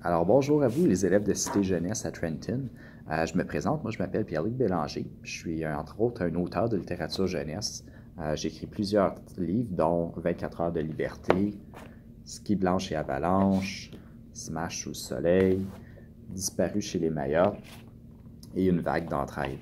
Alors bonjour à vous, les élèves de Cité Jeunesse à Trenton. Euh, je me présente, moi je m'appelle Pierre-Luc Bélanger. Je suis entre autres un auteur de littérature jeunesse. Euh, J'écris plusieurs livres, dont 24 heures de liberté, Ski blanche et avalanche, Smash sous le soleil, Disparu chez les Mayas et Une vague d'entraide.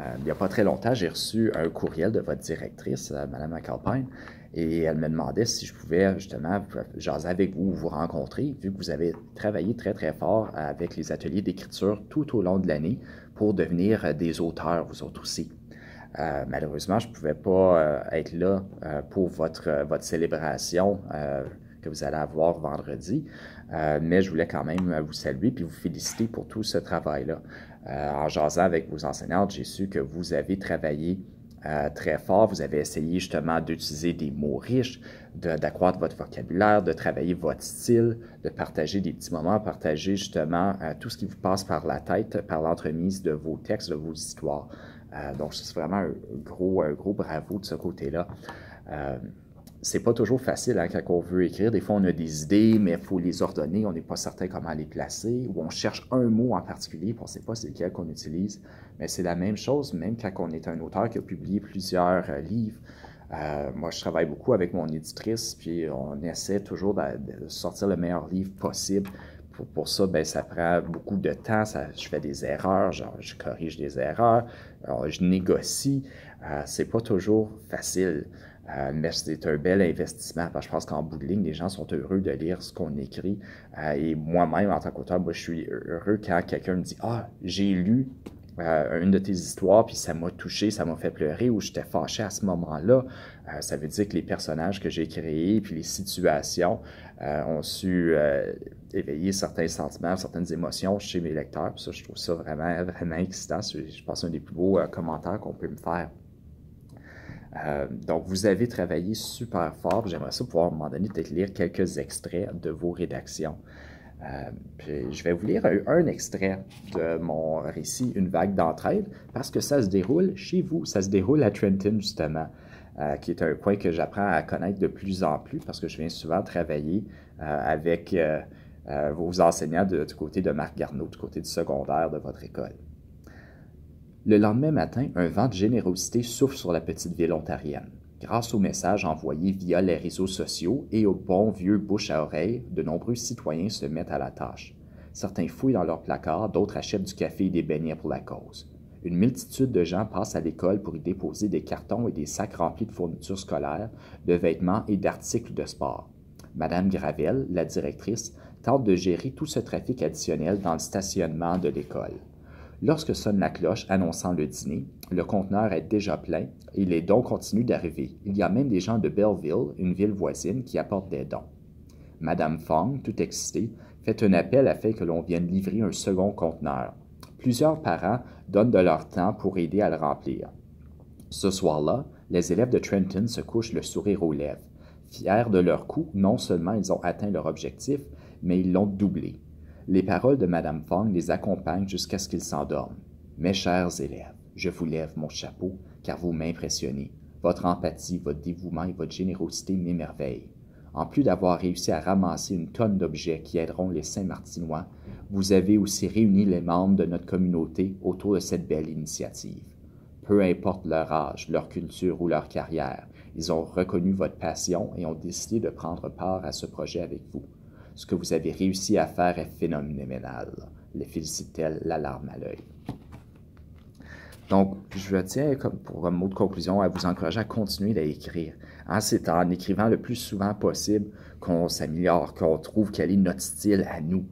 Euh, il n'y a pas très longtemps, j'ai reçu un courriel de votre directrice, euh, Mme McAlpine, et elle me demandait si je pouvais justement jaser avec vous, vous rencontrer, vu que vous avez travaillé très très fort avec les ateliers d'écriture tout au long de l'année pour devenir des auteurs, vous autres aussi. Euh, malheureusement, je ne pouvais pas être là pour votre, votre célébration que vous allez avoir vendredi. Euh, mais je voulais quand même vous saluer puis vous féliciter pour tout ce travail-là. Euh, en jasant avec vos enseignantes, j'ai su que vous avez travaillé euh, très fort. Vous avez essayé justement d'utiliser des mots riches, d'accroître votre vocabulaire, de travailler votre style, de partager des petits moments, partager justement tout ce qui vous passe par la tête, par l'entremise de vos textes, de vos histoires. donc, c'est vraiment un gros, un gros bravo de ce côté-là c'est pas toujours facile hein, quand on veut écrire. Des fois, on a des idées, mais il faut les ordonner. On n'est pas certain comment les placer. Ou on cherche un mot en particulier, on ne sait pas c'est lequel qu'on utilise. Mais c'est la même chose, même quand on est un auteur qui a publié plusieurs euh, livres. Euh, moi, je travaille beaucoup avec mon éditrice, puis on essaie toujours de, sortir le meilleur livre possible. Pour, ça, ben, ça prend beaucoup de temps. Ça, je fais des erreurs, je corrige des erreurs, je négocie. Euh, c'est pas toujours facile. Euh, mais c'est un bel investissement parce que je pense qu'en bout de ligne, les gens sont heureux de lire ce qu'on écrit. Euh, et moi-même, en tant qu'auteur, je suis heureux quand quelqu'un me dit Ah, j'ai lu euh, une de tes histoires, puis ça m'a touché, ça m'a fait pleurer, ou j'étais fâché à ce moment-là. ça veut dire que les personnages que j'ai créés, puis les situations ont su éveiller certains sentiments, certaines émotions chez mes lecteurs. Puis ça, je trouve ça vraiment, vraiment excitant. Je pense que un des plus beaux commentaires qu'on peut me faire. Euh, donc, vous avez travaillé super fort. J'aimerais ça pouvoir, à un moment donné, peut-être lire quelques extraits de vos rédactions. Euh, je vais vous lire un, extrait de mon récit Une vague d'entraide parce que ça se déroule chez vous. Ça se déroule à Trenton, justement, euh, qui est un coin que j'apprends à connaître de plus en plus parce que je viens souvent travailler avec vos enseignants du côté de Marc Garneau, du côté du secondaire de votre école. Le lendemain matin, un vent de générosité souffle sur la petite ville ontarienne. Grâce aux messages envoyés via les réseaux sociaux et au bon vieux bouche à oreille, de nombreux citoyens se mettent à la tâche. Certains fouillent dans leurs placards, d'autres achètent du café et des beignets pour la cause. Une multitude de gens passent à l'école pour y déposer des cartons et des sacs remplis de fournitures scolaires, de vêtements et d'articles de sport. Madame Gravel, la directrice, tente de gérer tout ce trafic additionnel dans le stationnement de l'école. Lorsque sonne la cloche annonçant le dîner, le conteneur est déjà plein et les dons continuent d'arriver. Il y a même des gens de Belleville, une ville voisine, qui apportent des dons. Madame Fong, tout excitée, fait un appel afin que l'on vienne livrer un second conteneur. Plusieurs parents donnent de leur temps pour aider à le remplir. Ce soir-là, les élèves de Trenton se couchent le sourire aux lèvres. Fiers de leur coup, non seulement ils ont atteint leur objectif, mais ils l'ont doublé. Les paroles de Madame Fong les accompagnent jusqu'à ce qu'ils s'endorment. Mes chers élèves, je vous lève mon chapeau, car vous m'impressionnez. Votre empathie, votre dévouement et votre générosité m'émerveillent. En plus d'avoir réussi à ramasser une tonne d'objets qui aideront les Saint-Martinois, vous avez aussi réuni les membres de notre communauté autour de cette belle initiative. Peu importe leur âge, leur culture ou leur carrière, ils ont reconnu votre passion et ont décidé de prendre part à ce projet avec vous. Ce que vous avez réussi à faire est phénoménal. Les félicite-t-elle, la larme à l'œil. Donc, je tiens, comme pour un mot de conclusion, à vous encourager à continuer d'écrire. Hein, c'est en écrivant le plus souvent possible qu'on s'améliore, qu'on trouve quel est notre style à nous.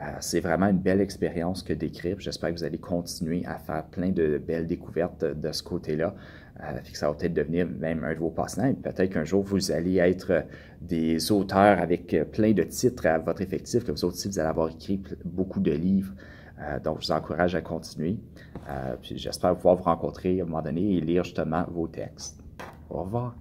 Euh, c'est vraiment une belle expérience que d'écrire. J'espère que vous allez continuer à faire plein de belles découvertes de, ce côté-là. Euh, ça va peut-être devenir même un de vos passe-temps. Peut-être qu'un jour, vous allez être des auteurs avec plein de titres à votre effectif, que vous aussi, vous allez avoir écrit beaucoup de livres. Euh, donc, je vous encourage à continuer. puis j'espère pouvoir vous rencontrer à un moment donné et lire justement vos textes. Au revoir.